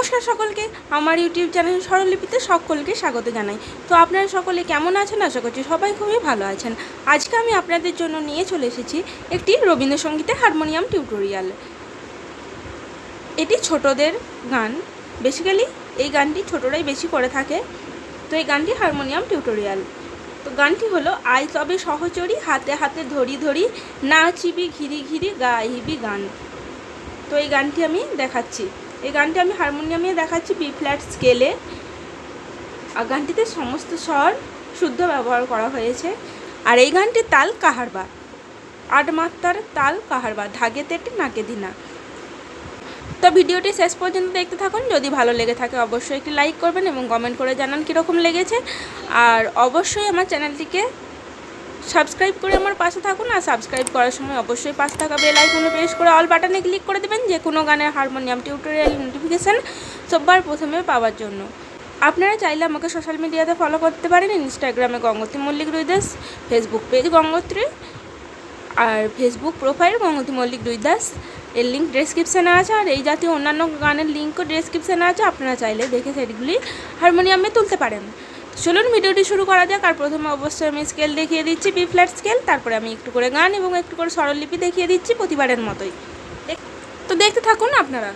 নমস্কার সকলকে, আমার ইউটিউব চ্যানেল স্বরলিপিতে সকলকে স্বাগত জানাই। তো আপনারা সকলে কেমন আছেন? আশা করছি সবাই খুবই ভালো আছেন। আজকে আমি আপনাদের জন্য নিয়ে চলে এসেছি একটি রবীন্দ্রসঙ্গীতের হারমোনিয়াম টিউটোরিয়াল। এটি ছোটদের গান। বেসিক্যালি এই গানটি ছোটরাই বেশি করে থাকে। তো এই গানটি হারমোনিয়াম টিউটোরিয়াল। তো গানটি হলো আই তবে সহচরী, হাতে হাতে ধরি ধরি, নাচিবি ঘিরি ঘিরি, গাইবি গান। তো এই গানটি আমি দেখাচ্ছি। এই গানটি আমি হারমোনিয়ামে দেখাচ্ছি বি ফ্ল্যাট স্কেলে আর গানটিতে সমস্ত স্বর শুদ্ধ ব্যবহার করা হয়েছে। আর এই গানটির তাল কাহারবা। আট মাত্রার তাল কাহারবা, ধাগে তেটে নাকে দিনা তো ভিডিওটি শেষ পর্যন্ত দেখতে থাকুন। যদি ভালো লেগে থাকে অবশ্যই একটি লাইক করবেন এবং কমেন্ট করে জানান কীরকম লেগেছে। আর অবশ্যই আমার চ্যানেলটিকে সাবস্ক্রাইব করে আমার পাশে থাকুন আর সাবস্ক্রাইব করার সময় অবশ্যই পাশে থাকা বেল আইকনে প্রেস করে অল বাটনে ক্লিক করে দেবেন যে কোনো গানের হারমোনিয়াম টিউটোরিয়াল নোটিফিকেশান সবার প্রথমে পাওয়ার জন্য। আপনারা চাইলে আমাকে সোশ্যাল মিডিয়াতে ফলো করতে পারেন ইনস্টাগ্রামে গঙ্গোত্রী মল্লিক রুইদাস ফেসবুক পেজ গঙ্গোত্রী, আর ফেসবুক প্রোফাইল গঙ্গোত্রী মল্লিক রুইদাস। এর লিঙ্ক ডেসক্রিপশানে আছে আর এই জাতীয় অন্যান্য গানের লিঙ্কও ডেসক্রিপশানে আছে। আপনারা চাইলে দেখে সেগুলি হারমোনিয়ামে তুলতে পারেন। চলুন ভিডিওটি শুরু করা যাক, আর প্রথমে অবশ্যই আমি স্কেল দেখিয়ে দিচ্ছি বি ফ্ল্যাট স্কেল তারপরে আমি একটু করে গান এবং একটু করে স্বরলিপি দেখিয়ে দিচ্ছি প্রতিবারের মতোই। তো দেখতে থাকুন আপনারা।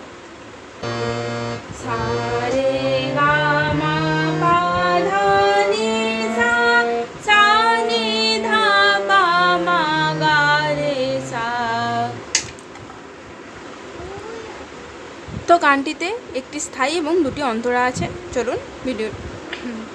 তো গানটিতে একটি স্থায়ী এবং দুটি অন্তরা আছে। চলুন ভিডিও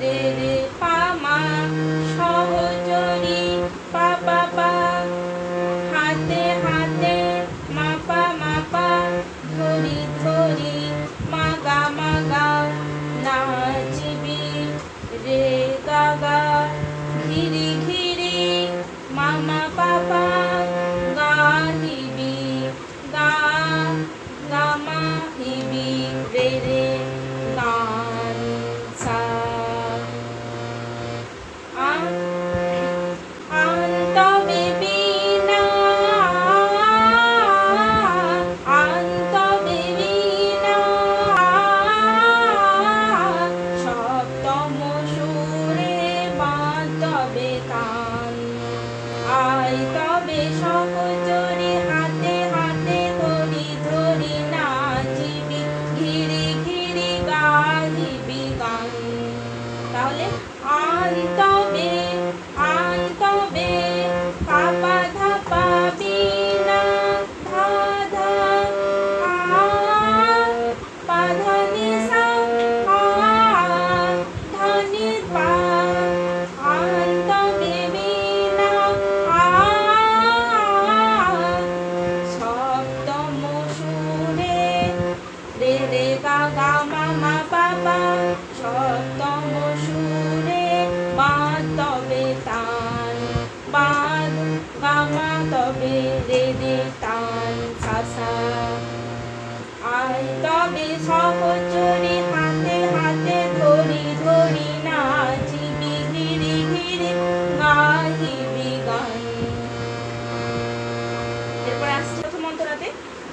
রে রে পা মা সহচরি পা পা। হাতে হাতে মা পা মা পা ধরি ধরি মা গা মা গা নাচিবি রে গা গা ঘিরি ঘিরি মামা পাপা। গাহিবি, গা গামা হিবি রে নাচিবি গা গা মা মা বাবা। সপ্তম সুরে বাদ তবে তান বাদ তবে রে রে তান সাসা আই তবে সহচরি হাতে হাতে ধরি ধরি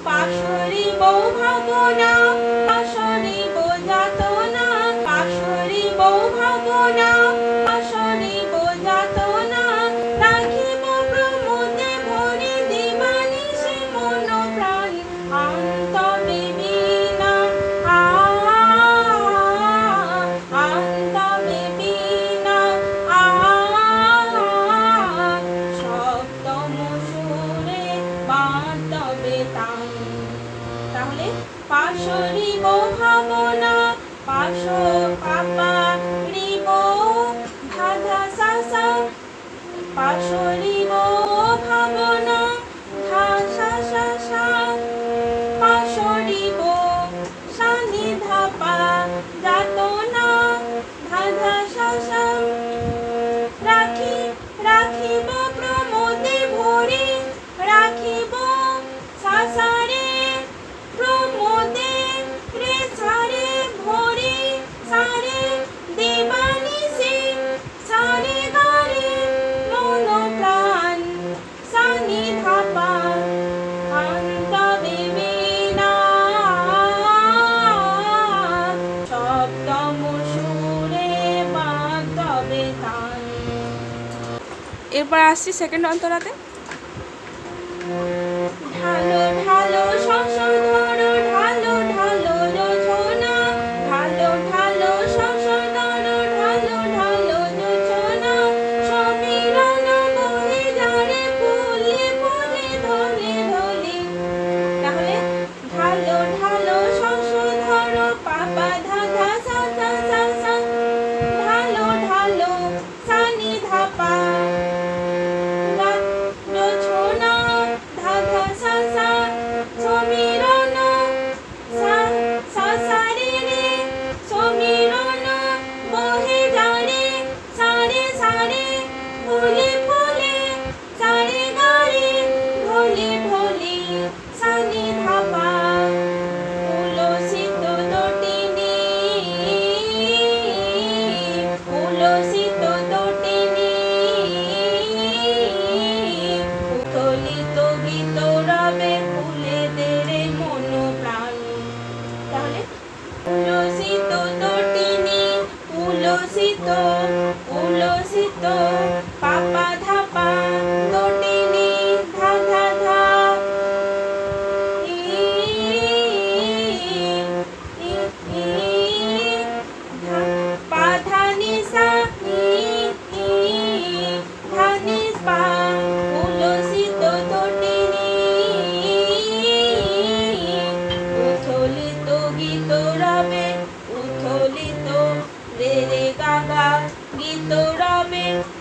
পাশরি পাশ পাপা রিব ধাধা সাসা পাশরিব ভাবনা এরপর আসছি সেকেন্ড অন্তরাতে। ভালো ভালো সংশোধন উলসিত দটিনি উথলিত গীত রবে ফুলে দেরে মন প্রাণ তাহলে উলসিত উলসিত উলসিত পাপা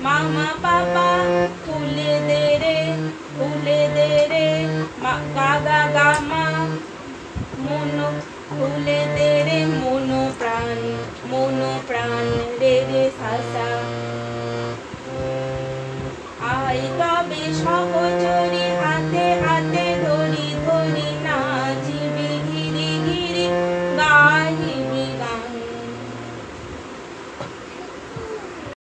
মামা, পাপা, ফুলে দে রে, ফুলে দে রে গা গামা। মনো, ফুলে দে রে, মনো প্রাণ মনো প্রাণ।